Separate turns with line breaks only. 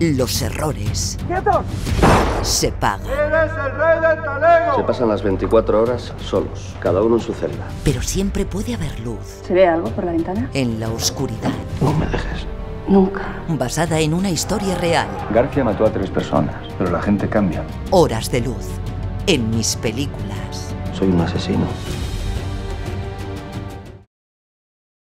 Los errores se pagan.
¡Eres el rey del talego!
Se pasan las 24 horas solos, cada uno en su celda.
Pero siempre puede haber luz
¿Se ve algo por la ventana?
en la oscuridad.
No me dejes.
Nunca.
Basada en una historia real.
García mató a tres personas, pero la gente cambia.
Horas de luz. En mis películas.
Soy un asesino.